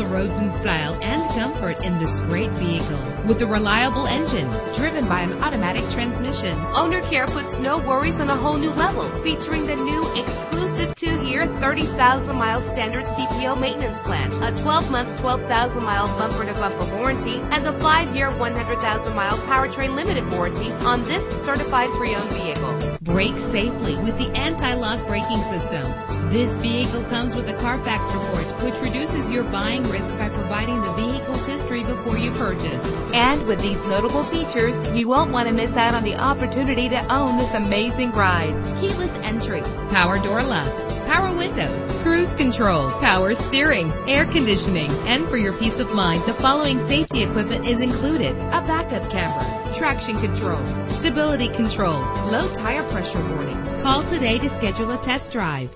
the roads in style and comfort in this great vehicle. With a reliable engine driven by an automatic transmission, Owner Care puts no worries on a whole new level, featuring the new exclusive two-year, 30,000-mile standard CPO maintenance plan, a 12-month, 12,000-mile bumper-to-bumper warranty, and a five-year, 100,000-mile powertrain limited warranty on this certified pre-owned vehicle. Brake safely with the anti-lock braking system. This vehicle comes with a Carfax report, which reduces your buying risk by providing the vehicle's history before you purchase. And with these notable features, you won't want to miss out on the opportunity to own this amazing ride. Keyless entry, power door locks, power windows, cruise control, power steering, air conditioning, and for your peace of mind, the following safety equipment is included. A backup camera, traction control, stability control, low tire pressure warning. Call today to schedule a test drive.